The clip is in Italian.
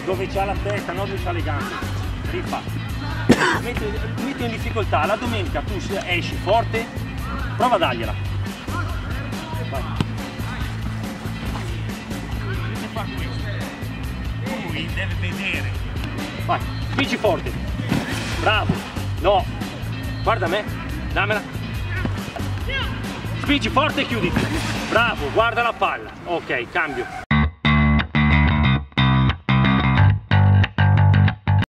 dove c'ha la testa, non dove c'ha le gambe. Rifa. Metti, metti in difficoltà, la domenica tu esci forte, prova a dargliela. Vai. Deve fare questo. Lui deve vedere. Vai, spingi forte. Bravo. No. Guarda me. Dammela. Spingi forte e chiuditi. Bravo, guarda la palla. Ok, cambio.